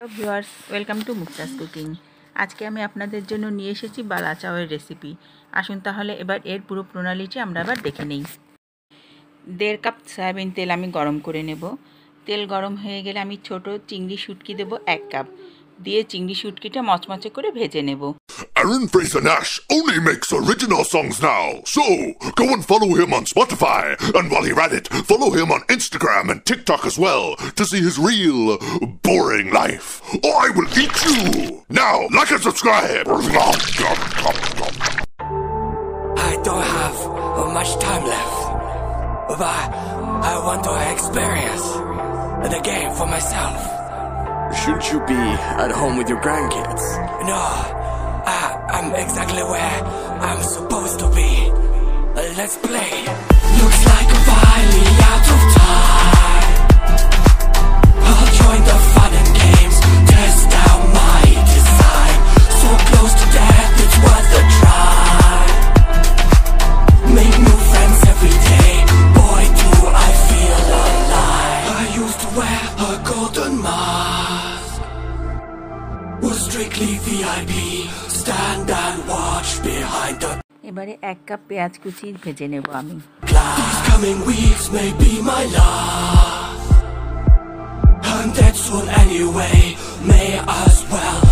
Hello viewers welcome to Mukta's cooking আজকে আমি আপনাদের জন্য নিয়ে এসেছি বালা চাওয়ের রেসিপি আসুন তাহলে এবার এর পুরো প্রণালীটি আমরা আবার দেখে নেই। দেড় কাপ সয়াবিন তেল আমি গরম করে নেব। তেল গরম হয়ে গেলে আমি ছোট চিংড়ি শুটকি দেব এক কাপ। দিয়ে চিংড়ি শুটকিটা মচমচে করে ভেজে নেব। Aaron Fraser Nash only makes original songs now. So, go and follow him on Spotify. And while you're at it, follow him on Instagram and TikTok as well to see his real, boring life. Or I will eat you. Now, like and subscribe. I don't have much time left, but I want to experience the game for myself. Shouldn't you be at home with your grandkids? No, I, I'm exactly where I'm supposed to be. Let's play. Looks like I'm finally out of time. strictly VIP. Stand and watch behind the এবারে এক cup পেঁয়াজ কুচি ভেজে নেব আমি glass. These coming weeks may be my last. I'm dead soon anyway. May as well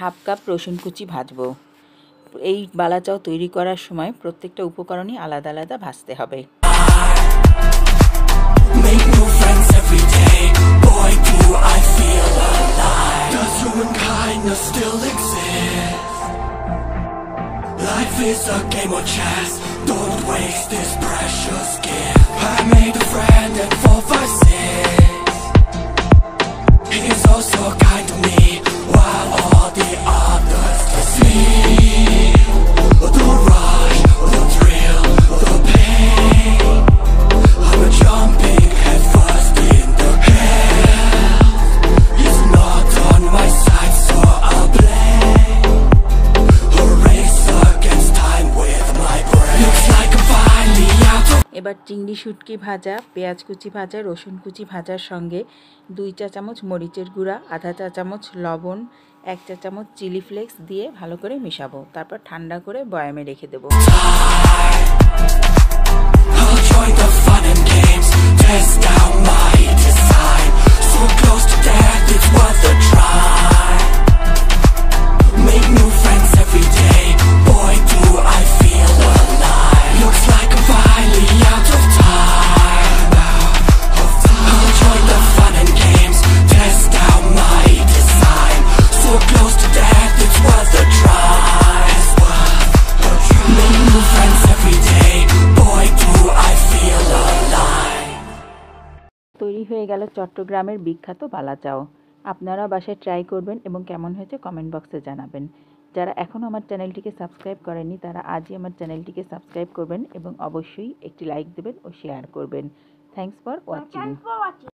Half cup রসুন কুচি ভাজবো। এই বালাচাও তৈরি করার সময় প্রত্যেকটা উপকরণই আলাদা আলাদা ভাজতে হবে। এবার চিংড়ি শুটকি ভাজা, পেঁয়াজ কুচি ভাজা, রসুন কুচি ভাজার সঙ্গে দুই চা চামচ মরিচের গুঁড়া, আধা চা চামচ লবণ, এক চা চামচ চিলি ফ্লেক্স দিয়ে ভালো করে মিশাবো। তারপর ঠান্ডা করে বয়ামে রেখে দেবো। Test out my হয়ে গেল চট্টগ্রামের বিখ্যাত বালাচাও। আপনারা বাসায় ট্রাই করবেন এবং কেমন হয়েছে কমেন্ট বক্সে জানাবেন। যারা এখনও আমার চ্যানেলটিকে সাবস্ক্রাইব করেনি তারা আজই আমার চ্যানেলটিকে সাবস্ক্রাইব করবেন এবং অবশ্যই একটি লাইক দেবেন ও শেয়ার করবেন। Thanks for watching